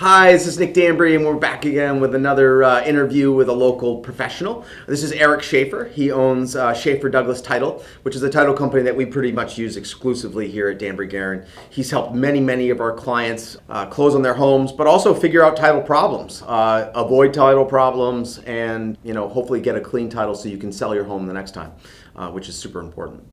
Hi, this is Nick Dambrie, and we're back again with another uh, interview with a local professional. This is Eric Schaeffer. He owns uh, Schaeffer Douglas Title, which is a title company that we pretty much use exclusively here at Dambrie Garon. He's helped many, many of our clients uh, close on their homes, but also figure out title problems, uh, avoid title problems, and you know, hopefully get a clean title so you can sell your home the next time, uh, which is super important.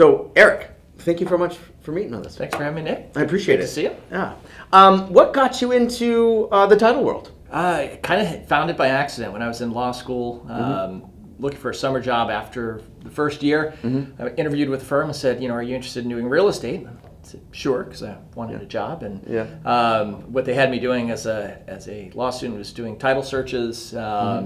So, Eric, thank you very much for meeting with us. Thanks for having me, Nick. I appreciate Good it. to see you. Yeah. Um, what got you into uh, the title world? I kind of found it by accident when I was in law school, Mm-hmm. um, looking for a summer job after the first year. Mm-hmm. I interviewed with a firm and said, you know, are you interested in doing real estate? I said, sure, because I wanted a job. And Yeah. um, what they had me doing as a as a law student was doing title searches um,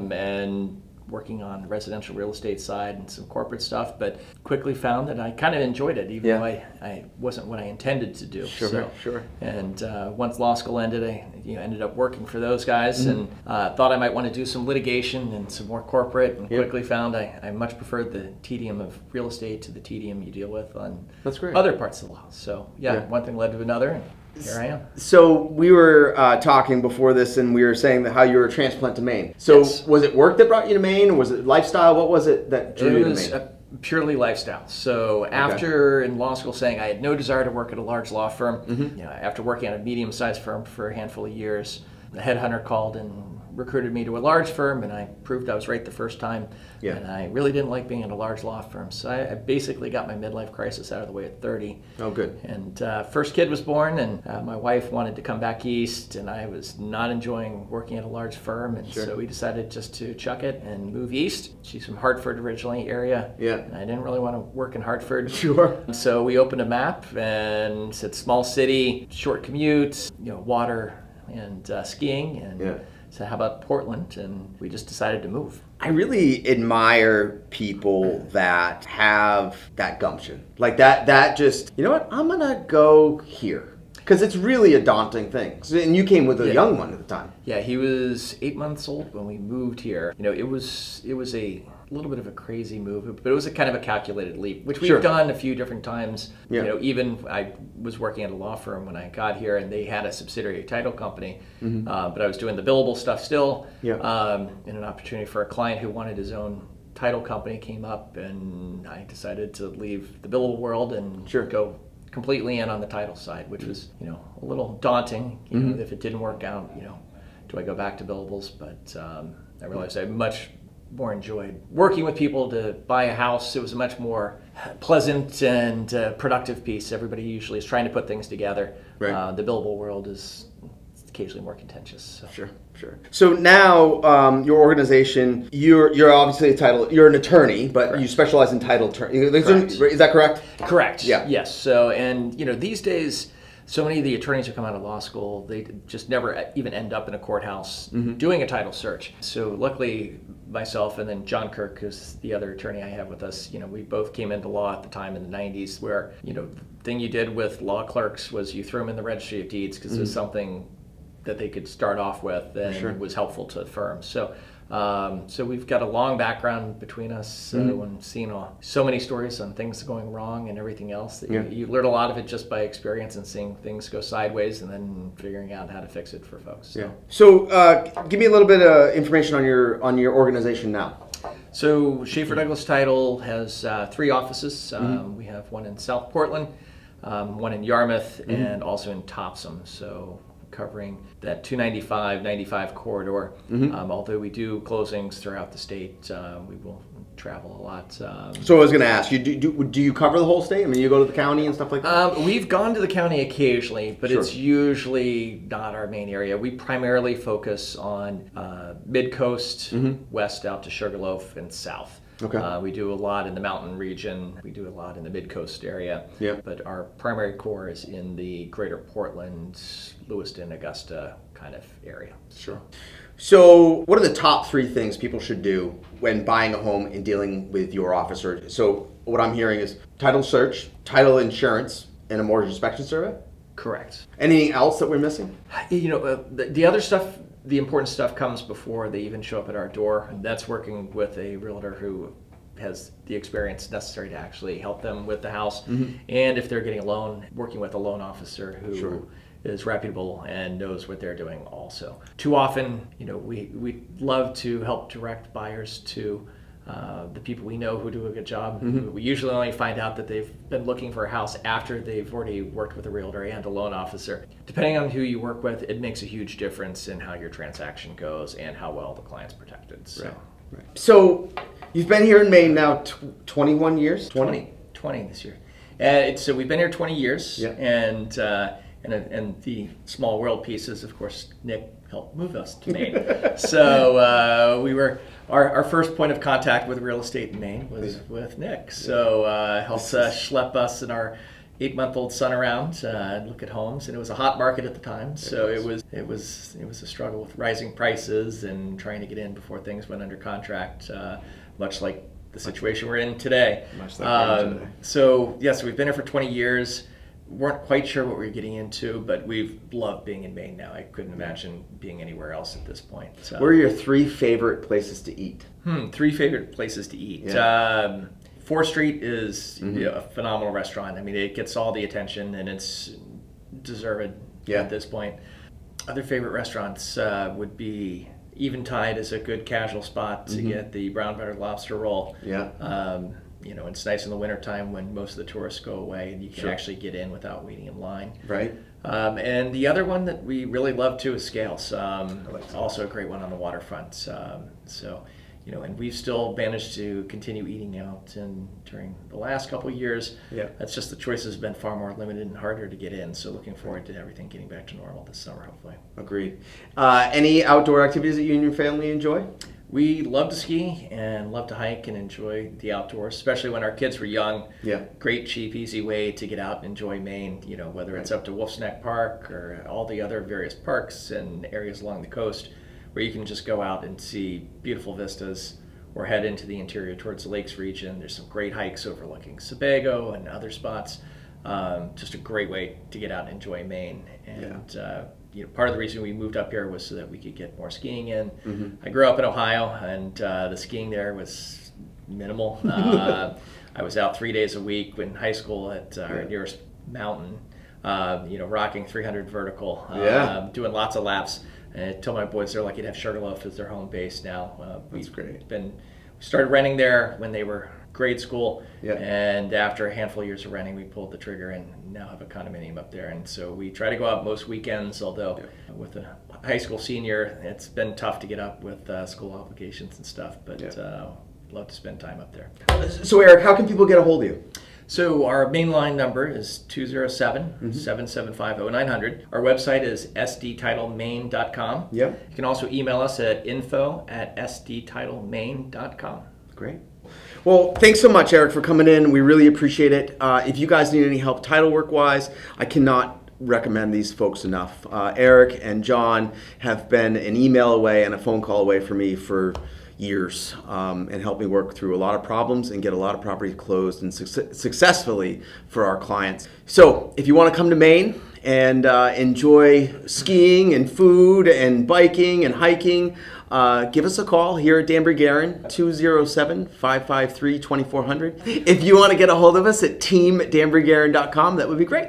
Mm-hmm. and working on the residential real estate side and some corporate stuff. But quickly found that I kind of enjoyed it, even Yeah. though I, I wasn't what I intended to do. Sure, So- sure. and uh, once law school ended, I you know, ended up working for those guys Mm-hmm. and uh, thought I might want to do some litigation and some more corporate, and Yep. quickly found I, I much preferred the tedium of real estate to the tedium you deal with on That's great. other parts of the law. So yeah, Yeah. one thing led to another, and here I am. So we were uh, talking before this, and we were saying that how you were a transplant to Maine. So Yes. was it work that brought you to Maine, or was it lifestyle? What was it that drew It you to Maine? uh, purely lifestyle. So after in law school saying I had no desire to work at a large law firm, Mm-hmm. you know, after working at a medium-sized firm for a handful of years, the headhunter called and recruited me to a large firm, and I proved I was right the first time. Yeah. And I really didn't like being in a large law firm, so I, I basically got my midlife crisis out of the way at 30. oh, good. And uh, first kid was born, and uh, my wife wanted to come back east, and I was not enjoying working at a large firm, and Sure. so we decided just to chuck it and move east. She's from Hartford originally, area. Yeah. And I didn't really want to work in Hartford. Sure. So we opened a map and said small city, short commute, you know, water and uh, skiing, and Yeah. Said how about Portland? And we just decided to move. I really admire people that have that gumption, like that. That just you know what? I'm gonna go here because it's really a daunting thing. And you came with a Yeah. young one at the time. Yeah, he was eight months old when we moved here. You know, it was it was a little bit of a crazy move, but it was a kind of a calculated leap, which we've Sure. done a few different times. Yeah. You know, even I was working at a law firm when I got here, and they had a subsidiary title company, uh, but I was doing the billable stuff still. Mm-hmm. Yeah. Um, and an opportunity for a client who wanted his own title company came up, and I decided to leave the billable world and Sure. go completely in on the title side, which was you know a little daunting. You Mm-hmm. know, if it didn't work out, you know, do I go back to billables? But um, I realized I much more enjoyed working with people to buy a house. It was a much more pleasant and uh, productive piece. Everybody usually is trying to put things together. Right. Uh, the billable world is occasionally more contentious. So. Sure, sure. So now, um, your organization, you're you're obviously a title, you're an attorney, but you specialize in title attorney. Is that correct? Correct. Yeah. Yes. So, and you know, these days, so many of the attorneys who come out of law school, they just never even end up in a courthouse doing a title search. So, luckily, myself and then John Kirk, who's the other attorney I have with us, you know, we both came into law at the time in the 90s, where you know, the thing you did with law clerks was you threw them in the registry of deeds because it was mm. something that they could start off with and Sure. was helpful to the firm. So, um, so we've got a long background between us uh, Mm-hmm. and seen all, so many stories on things going wrong and everything else. That Yeah. you, you learn a lot of it just by experience and seeing things go sideways and then figuring out how to fix it for folks. So, So, uh, give me a little bit of information on your on your organization now. so Schaeffer Douglas Title has uh, three offices. Um, Mm-hmm. We have one in South Portland, um, one in Yarmouth, Mm-hmm. and also in Topsham. So covering that 295 95 corridor. Mm-hmm. Um, although we do closings throughout the state, uh, we will travel a lot. Um, So I was going to ask you, do, do, do you cover the whole state? I mean, you go to the county and stuff like that. Um, we've gone to the county occasionally, but Sure. it's usually not our main area. We primarily focus on uh, mid coast, west out to Sugarloaf, and south. Okay. Uh, we do a lot in the mountain region. We do a lot in the mid coast area. Yeah. But our primary core is in the greater Portland, Lewiston, Augusta kind of area. Sure. So, what are the top three things people should do when buying a home and dealing with your officer? So, what I'm hearing is title search, title insurance, and a mortgage inspection survey. Correct. Anything else that we're missing? You know, uh, the, the other stuff, the important stuff comes before they even show up at our door. That's working with a realtor who has the experience necessary to actually help them with the house. Mm-hmm. And if they're getting a loan, working with a loan officer who Sure. is reputable and knows what they're doing also. Too often, you know, we, we love to help direct buyers to uh, the people we know who do a good job. We usually only find out that they've been looking for a house after they've already worked with a realtor and a loan officer. Depending on who you work with, it makes a huge difference in how your transaction goes and how well the client's protected. So, So you've been here in Maine now tw- 21 years? 20, 20 this year. Uh, it's, so we've been here 20 years, Yeah. and, uh, and and the small world piece is, of course, Nick helped move us to Maine. so uh, we were our, our first point of contact with real estate in Maine was with Nick. So uh, helped uh, schlep us and our eight-month-old son around uh, and look at homes, and it was a hot market at the time. So it was it was it was a struggle with rising prices and trying to get in before things went under contract, uh, much like the situation we're in today. Much like Um, today. so yes, we've been here for 20 years. Weren't quite sure what we were getting into, but we've loved being in Maine now. I couldn't imagine being anywhere else at this point. So. What are your three favorite places to eat? Hmm, three favorite places to eat. Yeah. Um, Fourth Street is Mm-hmm. you know, a phenomenal restaurant. I mean, it gets all the attention and it's deserved Yeah. at this point. Other favorite restaurants uh, would be Eventide is a good casual spot to get the brown butter lobster roll. Mm-hmm. Yeah. Um, you know, it's nice in the wintertime when most of the tourists go away and you can Sure. actually get in without waiting in line. Right. Um, and the other one that we really love too is Scales. Um, like also a great one on the waterfront. Um, so, you know, and we've still managed to continue eating out. And during the last couple of years, Yeah. that's just the choices have been far more limited and harder to get in. So, looking forward to everything getting back to normal this summer, hopefully. Agreed. Uh, any outdoor activities that you and your family enjoy? We love to ski and love to hike and enjoy the outdoors, especially when our kids were young. Yeah. Great, cheap, easy way to get out and enjoy Maine, you know, whether it's up to Wolf's Neck Park or all the other various parks and areas along the coast where you can just go out and see beautiful vistas or head into the interior towards the lakes region. There's some great hikes overlooking Sebago and other spots. Um, just a great way to get out and enjoy Maine. And uh, you know, part of the reason we moved up here was so that we could get more skiing in. I grew up in Ohio, and uh, the skiing there was minimal. Uh, I was out three days a week in high school at uh, our Yeah. nearest mountain. Uh, you know, rocking 300 vertical, uh, Yeah. doing lots of laps. And I tell my boys they're lucky to have Sugarloaf as their home base now. Uh, That's great. Been we started renting there when they were grade school, Yeah. and after a handful of years of renting, we pulled the trigger and now have a condominium up there. And so we try to go out most weekends, although with a high school senior, it's been tough to get up with uh, school obligations and stuff. But Yeah. uh, love to spend time up there. So, Eric, how can people get a hold of you? So our main line number is 207-775-0900. Our website is sdtitlemaine.com. Yeah. You can also email us at info at sdtitlemaine.com. Great. Well, thanks so much, Eric, for coming in. We really appreciate it. Uh, if you guys need any help title work wise, I cannot recommend these folks enough. Uh, Eric and John have been an email away and a phone call away for me for years um, and helped me work through a lot of problems and get a lot of properties closed and suc- successfully for our clients. So, if you want to come to Maine and uh, enjoy skiing and food and biking and hiking, uh, give us a call here at Dambrie Garon, 207 553 2400. If you want to get a hold of us at teamdambriegaron.com, that would be great.